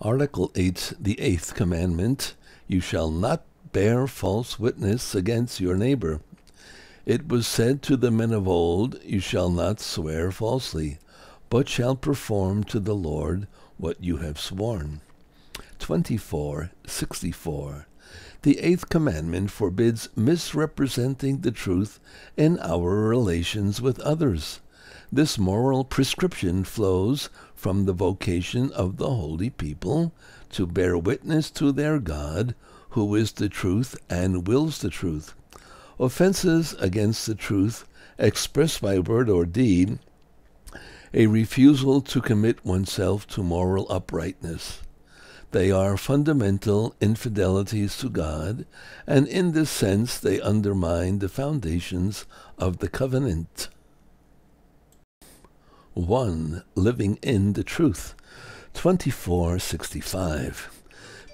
Article 8, the eighth commandment You shall not bear false witness against your neighbor. It was said to the men of old, You shall not swear falsely, but shall perform to the Lord what you have sworn. 2464. The eighth commandment forbids misrepresenting the truth in our relations with others. This moral prescription flows from the vocation of the holy people to bear witness to their God, who is the truth and wills the truth. Offenses against the truth, expressed by word or deed, a refusal to commit oneself to moral uprightness. They are fundamental infidelities to God, and in this sense they undermine the foundations of the covenant. 1. Living in the Truth. 2465.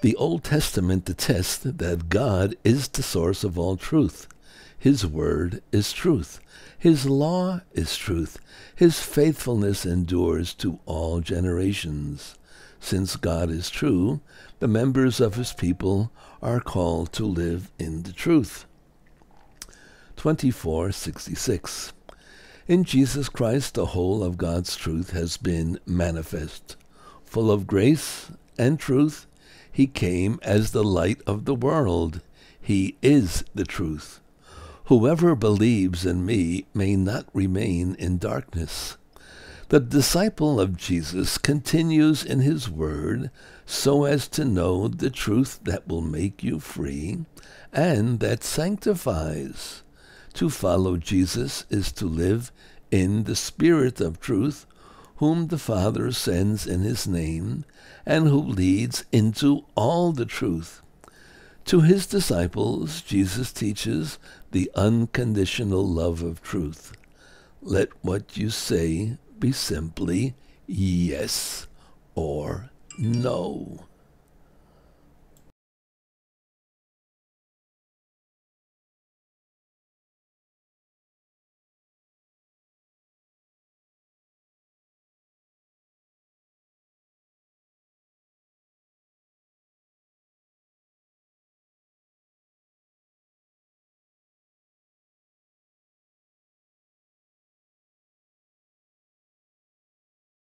The Old Testament attests that God is the source of all truth. His word is truth. His law is truth. His faithfulness endures to all generations. Since God is true, the members of his people are called to live in the truth. 2466. In Jesus Christ, the whole of God's truth has been manifest. Full of grace and truth, he came as the light of the world. He is the truth. Whoever believes in me may not remain in darkness. The disciple of Jesus continues in his word so as to know the truth that will make you free and that sanctifies. To follow Jesus is to live in the Spirit of truth, whom the Father sends in his name, and who leads into all the truth. To his disciples, Jesus teaches the unconditional love of truth. Let what you say be simply yes or no.